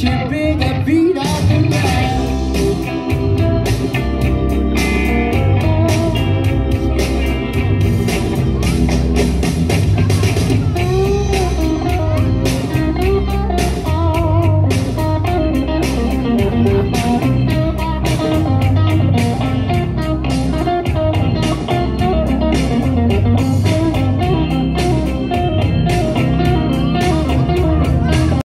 te pega, é